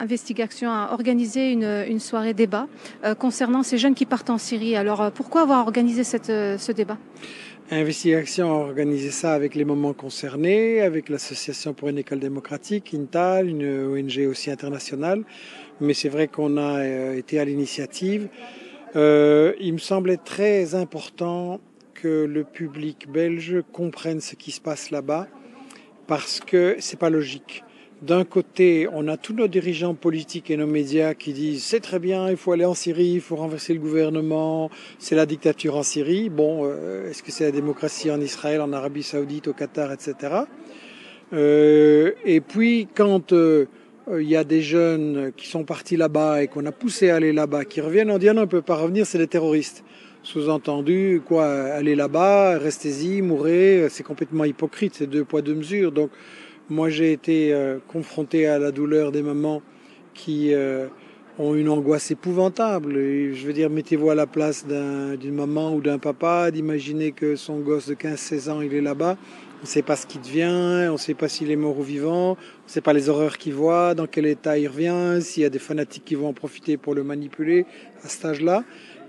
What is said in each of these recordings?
Investigation a organisé une, soirée débat euh, concernant ces jeunes qui partent en Syrie. Alors euh, pourquoi avoir organisé euh, ce débat? Investigation a organisé ça avec les moments concernés, avec l'Association pour une école démocratique, INTAL, une ONG aussi internationale. Mais c'est vrai qu'on a été à l'initiative. Il me semblait très important que le public belge comprenne ce qui se passe là-bas parce que c'est pas logique. D'un côté, on a tous nos dirigeants politiques et nos médias qui disent c'est très bien, il faut aller en Syrie, il faut renverser le gouvernement, c'est la dictature en Syrie. Bon, euh, est-ce que c'est la démocratie en Israël, en Arabie Saoudite, au Qatar, etc. Euh, et puis quand euh, il y a des jeunes qui sont partis là-bas et qu'on a poussé à aller là-bas, qui reviennent en disant non, on ne peut pas revenir, c'est des terroristes. Sous-entendu, quoi, aller là-bas, restez-y, mourrez, c'est complètement hypocrite, c'est deux poids deux mesures. Donc moi, j'ai été euh, confronté à la douleur des mamans qui euh, ont une angoisse épouvantable. je veux dire, mettez-vous à la place d'une maman ou d'un papa, d'imaginer que son gosse de 15-16 ans, il est là-bas. On ne sait pas ce qu'il devient, on ne sait pas s'il est mort ou vivant, on ne sait pas les horreurs qu'il voit, dans quel état il revient, s'il y a des fanatiques qui vont en profiter pour le manipuler à cet âge-là.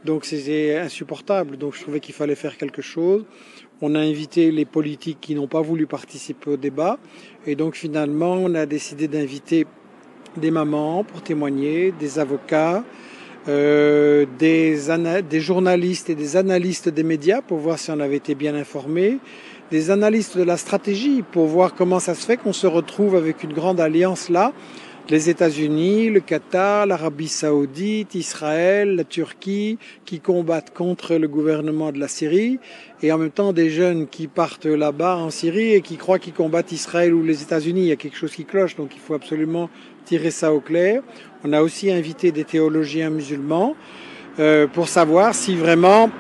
Donc c'était insupportable. Donc je trouvais qu'il fallait faire quelque chose. On a invité les politiques qui n'ont pas voulu participer au débat. Et donc finalement, on a décidé d'inviter des mamans pour témoigner, des avocats, euh, des, des journalistes et des analystes des médias pour voir si on avait été bien informés, des analystes de la stratégie pour voir comment ça se fait qu'on se retrouve avec une grande alliance là les États-Unis, le Qatar, l'Arabie saoudite, Israël, la Turquie, qui combattent contre le gouvernement de la Syrie, et en même temps des jeunes qui partent là-bas en Syrie et qui croient qu'ils combattent Israël ou les États-Unis. Il y a quelque chose qui cloche, donc il faut absolument tirer ça au clair. On a aussi invité des théologiens musulmans euh, pour savoir si vraiment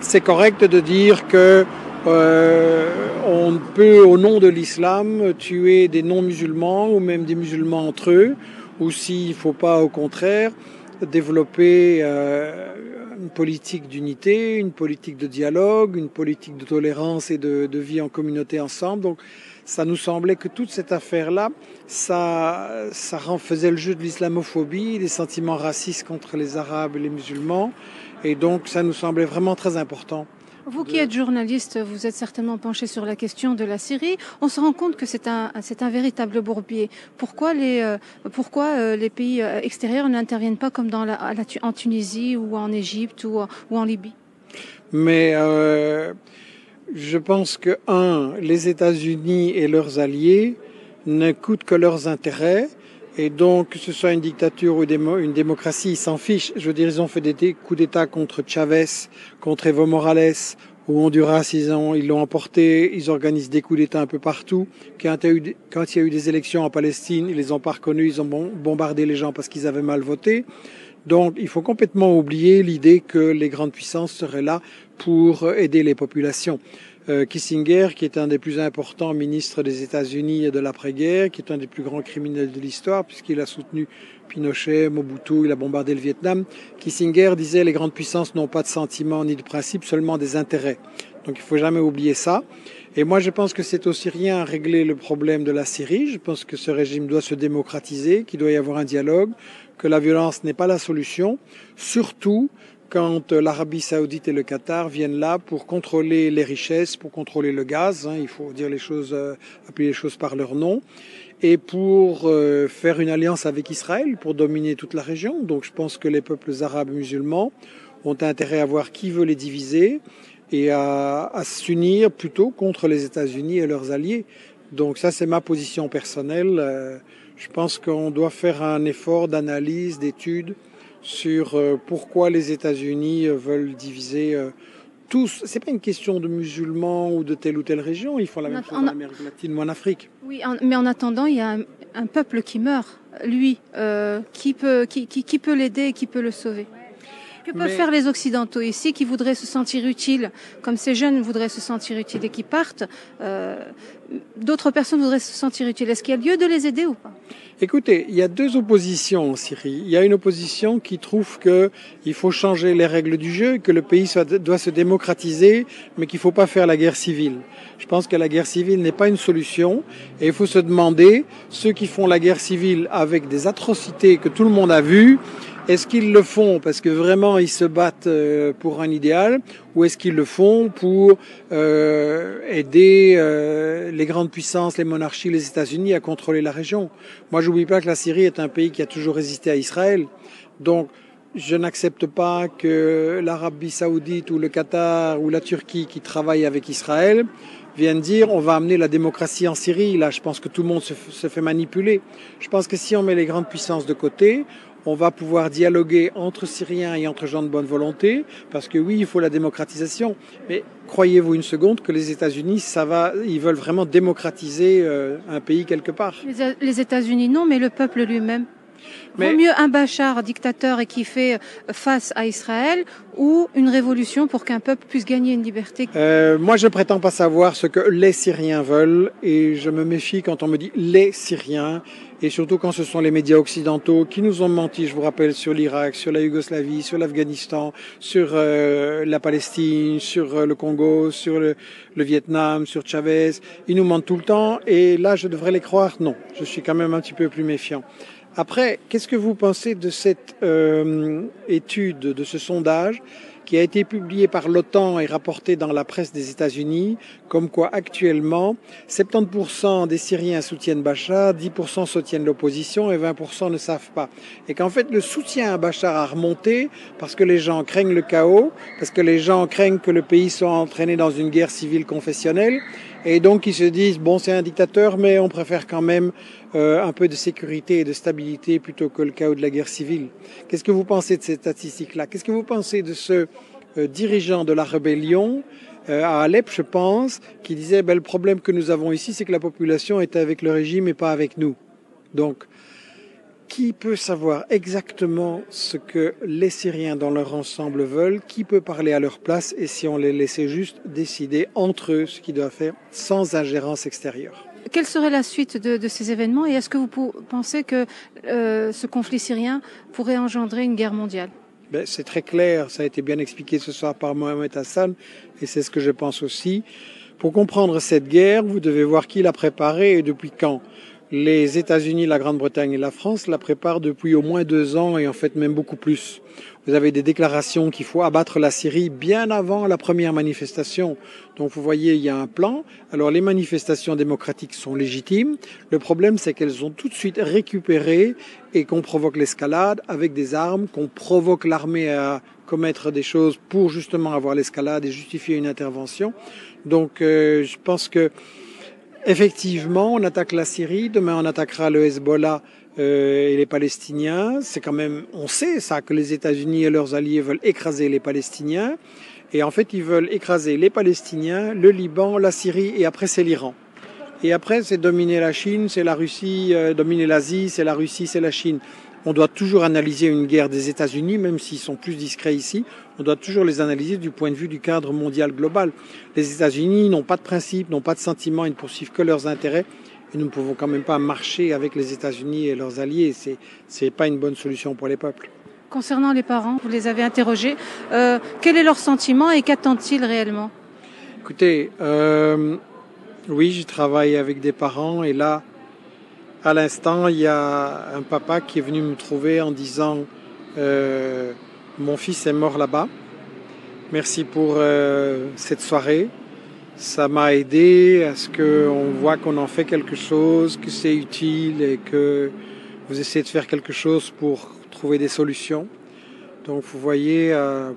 c'est correct de dire que euh, on peut, au nom de l'islam, tuer des non-musulmans ou même des musulmans entre eux, ou s'il ne faut pas, au contraire, développer euh, une politique d'unité, une politique de dialogue, une politique de tolérance et de, de, vie en communauté ensemble. Donc, ça nous semblait que toute cette affaire-là, ça, ça faisait le jeu de l'islamophobie, des sentiments racistes contre les Arabes et les musulmans, et donc ça nous semblait vraiment très important. Vous qui êtes journaliste, vous êtes certainement penché sur la question de la Syrie. On se rend compte que c'est un, c'est un véritable bourbier. Pourquoi les, euh, pourquoi euh, les pays euh, extérieurs n'interviennent pas comme dans la, en Tunisie ou en Égypte ou, ou en Libye? Mais euh, je pense que un, les États-Unis et leurs alliés ne coûtent que leurs intérêts. Et donc, que ce soit une dictature ou une démocratie, ils s'en fichent. Je veux dire, ils ont fait des coups d'État contre Chavez, contre Evo Morales, ou Honduras, ils ont, ils l'ont emporté. Ils organisent des coups d'État un peu partout. Quand il, y a eu, quand il y a eu des élections en Palestine, ils les ont pas reconnus, ils ont bombardé les gens parce qu'ils avaient mal voté. Donc, il faut complètement oublier l'idée que les grandes puissances seraient là pour aider les populations. Euh, Kissinger, qui est un des plus importants ministres des États-Unis de l'après-guerre, qui est un des plus grands criminels de l'histoire, puisqu'il a soutenu Pinochet, Mobutu, il a bombardé le Vietnam. Kissinger disait les grandes puissances n'ont pas de sentiments ni de principes, seulement des intérêts. Donc il faut jamais oublier ça. Et moi, je pense que c'est aussi rien à régler le problème de la Syrie. Je pense que ce régime doit se démocratiser, qu'il doit y avoir un dialogue, que la violence n'est pas la solution. Surtout quand l'Arabie saoudite et le Qatar viennent là pour contrôler les richesses, pour contrôler le gaz, hein, il faut dire les choses, euh, appeler les choses par leur nom, et pour euh, faire une alliance avec Israël, pour dominer toute la région. Donc je pense que les peuples arabes musulmans ont intérêt à voir qui veut les diviser et à, s'unir plutôt contre les États-Unis et leurs alliés. Donc ça, c'est ma position personnelle. Euh, je pense qu'on doit faire un effort d'analyse, d'étude, sur euh, pourquoi les États-Unis euh, veulent diviser euh, tous. C'est pas une question de musulmans ou de telle ou telle région. Ils font la même chose en Amérique latine ou en Afrique. Oui, mais en attendant, il y a un, un peuple qui meurt. Lui, euh, qui peut, qui, qui, qui peut l'aider et qui peut le sauver Que peuvent faire les Occidentaux ici qui voudraient se sentir utiles, comme ces jeunes voudraient se sentir utiles et qui partent euh, D'autres personnes voudraient se sentir utiles. Est-ce qu'il y a lieu de les aider ou pas? Écoutez, il y a deux oppositions en Syrie. Il y a une opposition qui trouve qu'il faut changer les règles du jeu, que le pays doit se démocratiser, mais qu'il ne faut pas faire la guerre civile. Je pense que la guerre civile n'est pas une solution et il faut se demander, ceux qui font la guerre civile avec des atrocités que tout le monde a vues, est-ce qu'ils le font parce que vraiment ils se battent euh, pour un idéal ou est-ce qu'ils le font pour euh, aider euh, les grandes puissances, les monarchies, les États-Unis à contrôler la région? Moi, j'oublie pas que la Syrie est un pays qui a toujours résisté à Israël. Donc, je n'accepte pas que l'Arabie saoudite ou le Qatar ou la Turquie qui travaillent avec Israël viennent dire on va amener la démocratie en Syrie. Là, je pense que tout le monde se, se fait manipuler. Je pense que si on met les grandes puissances de côté, on va pouvoir dialoguer entre Syriens et entre gens de bonne volonté, parce que oui, il faut la démocratisation, mais croyez-vous une seconde que les États-Unis, ça va, ils veulent vraiment démocratiser euh, un pays quelque part? Les États-Unis, non, mais le peuple lui-même. Mais... Vaut mieux un Bachar dictateur et qui fait euh, face à Israël ou une révolution pour qu'un peuple puisse gagner une liberté. Euh, Moi, je prétends pas savoir ce que les Syriens veulent et je me méfie quand on me dit les Syriens et surtout quand ce sont les médias occidentaux qui nous ont menti, je vous rappelle, sur l'Irak, sur la Yougoslavie, sur l'Afghanistan, sur euh, la Palestine, sur euh, le Congo, sur le, le, Vietnam, sur Chavez. Ils nous mentent tout le temps et là, je devrais les croire Non, je suis quand même un petit peu plus méfiant. Après, qu'est-ce que vous pensez de cette euh, étude, de ce sondage? Qui a été publié par l'OTAN et rapporté dans la presse des États-Unis, comme quoi actuellement 70% des Syriens soutiennent Bachar, 10% soutiennent l'opposition et 20% ne savent pas. Et qu'en fait le soutien à Bachar a remonté parce que les gens craignent le chaos, parce que les gens craignent que le pays soit entraîné dans une guerre civile confessionnelle et donc ils se disent bon c'est un dictateur mais on préfère quand même euh, un peu de sécurité et de stabilité plutôt que le chaos de la guerre civile. Qu'est-ce que vous pensez de ces statistiques-là Qu'est-ce que vous pensez de ce euh, dirigeant de la rébellion euh, à Alep, je pense, qui disait ben, le problème que nous avons ici, c'est que la population est avec le régime et pas avec nous. Donc, qui peut savoir exactement ce que les Syriens dans leur ensemble veulent? Qui peut parler à leur place? Et si on les laissait juste décider entre eux ce qu'ils doivent faire sans ingérence extérieure? Quelle serait la suite de, de ces événements? Et est-ce que vous pensez que euh, ce conflit syrien pourrait engendrer une guerre mondiale? Ben, C'est très clair, ça a été bien expliqué ce soir par Mohamed Hassan. Et c'est ce que je pense aussi. Pour comprendre cette guerre, vous devez voir qui l'a préparée et depuis quand. Les États-Unis, la Grande-Bretagne et la France la préparent depuis au moins deux ans et en fait même beaucoup plus. Vous avez des déclarations qu'il faut abattre la Syrie bien avant la première manifestation. Donc vous voyez, il y a un plan. Alors les manifestations démocratiques sont légitimes. Le problème, c'est qu'elles ont tout de suite récupéré et qu'on provoque l'escalade avec des armes, qu'on provoque l'armée à commettre des choses pour justement avoir l'escalade et justifier une intervention. Donc euh, je pense que Effectivement, on attaque la Syrie, demain on attaquera le Hezbollah euh, et les Palestiniens. C'est quand même, on sait ça, que les États-Unis et leurs alliés veulent écraser les Palestiniens. Et en fait, ils veulent écraser les Palestiniens, le Liban, la Syrie et après c'est l'Iran. Et après, c'est dominer la Chine, c'est la Russie, euh, dominer l'Asie, c'est la Russie, c'est la Chine. On doit toujours analyser une guerre des États-Unis, même s'ils sont plus discrets ici. On doit toujours les analyser du point de vue du cadre mondial global. Les États-Unis n'ont pas de principe, n'ont pas de sentiments, ils ne poursuivent que leurs intérêts. Et nous ne pouvons quand même pas marcher avec les États-Unis et leurs alliés. C'est n'est pas une bonne solution pour les peuples. Concernant les parents, vous les avez interrogés. Euh, quel est leur sentiment et qu'attendent-ils réellement? Écoutez, euh, oui, je travaille avec des parents et là, à l'instant, il y a un papa qui est venu me trouver en disant euh, Mon fils est mort là-bas. Merci pour euh, cette soirée. Ça m'a aidé à ce qu'on voit qu'on en fait quelque chose, que c'est utile et que vous essayez de faire quelque chose pour trouver des solutions. Donc vous voyez, euh,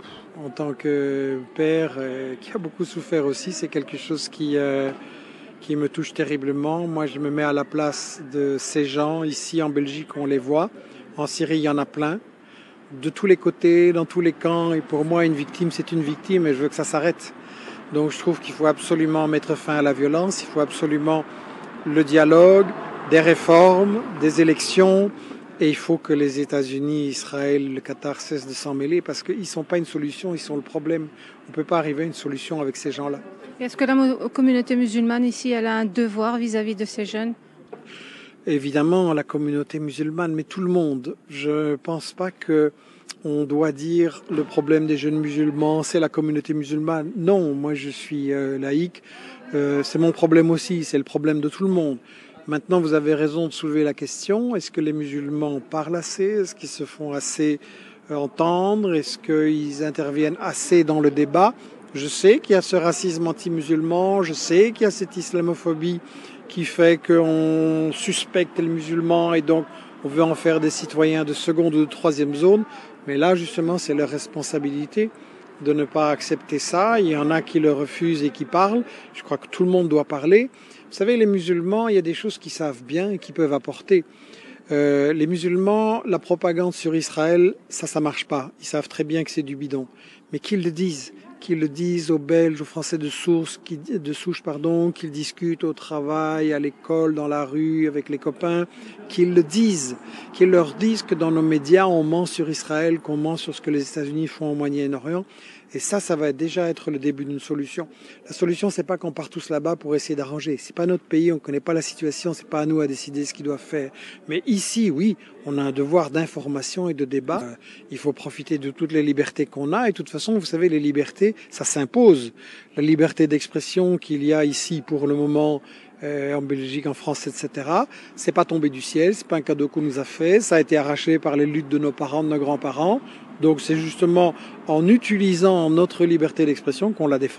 en tant que père qui a beaucoup souffert aussi, c'est quelque chose qui qui me touche terriblement. Moi, je me mets à la place de ces gens. Ici, en Belgique, on les voit. En Syrie, il y en a plein. De tous les côtés, dans tous les camps. Et pour moi, une victime, c'est une victime et je veux que ça s'arrête. Donc, je trouve qu'il faut absolument mettre fin à la violence. Il faut absolument le dialogue, des réformes, des élections Et il faut que les États-Unis, Israël, le Qatar cessent de s'en mêler parce qu'ils ne sont pas une solution, ils sont le problème. On ne peut pas arriver à une solution avec ces gens-là. Est-ce que la communauté musulmane ici, elle a un devoir vis-à-vis de ces jeunes? Évidemment, la communauté musulmane, mais tout le monde. Je ne pense pas que on doit dire le problème des jeunes musulmans, c'est la communauté musulmane. Non, moi je suis euh, laïque, euh, c'est mon problème aussi, c'est le problème de tout le monde. Maintenant, vous avez raison de soulever la question. Est-ce que les musulmans parlent assez? Est-ce qu'ils se font assez euh, entendre? Est-ce qu'ils interviennent assez dans le débat? Je sais qu'il y a ce racisme anti-musulman, je sais qu'il y a cette islamophobie qui fait qu'on suspecte les musulmans et donc on veut en faire des citoyens de seconde ou de troisième zone. Mais là, justement, c'est leur responsabilité de ne pas accepter ça. Il y en a qui le refusent et qui parlent. Je crois que tout le monde doit parler. Vous savez, les musulmans, il y a des choses qu'ils savent bien et qu'ils peuvent apporter. Euh, les musulmans, la propagande sur Israël, ça, ça marche pas. Ils savent très bien que c'est du bidon. Mais qu'ils le disent, qu'ils le disent aux Belges, aux Français de source, de souche, pardon, qu'ils discutent au travail, à l'école, dans la rue, avec les copains, qu'ils le disent, qu'ils leur disent que dans nos médias, on ment sur Israël, qu'on ment sur ce que les États-Unis font au Moyen-Orient. Et ça, ça va déjà être le début d'une solution. La solution, c'est pas qu'on part tous là-bas pour essayer d'arranger. C'est pas notre pays, on connaît pas la situation, c'est pas à nous à décider ce qu'ils doivent faire. Mais ici, oui, on a un devoir d'information et de débat. Euh, il faut profiter de toutes les libertés qu'on a. Et de toute façon, vous savez, les libertés, ça s'impose. La liberté d'expression qu'il y a ici pour le moment, en Belgique, en France, etc. C'est pas tombé du ciel, c'est pas un cadeau qu'on nous a fait, ça a été arraché par les luttes de nos parents, de nos grands-parents. Donc c'est justement en utilisant notre liberté d'expression qu'on la défend.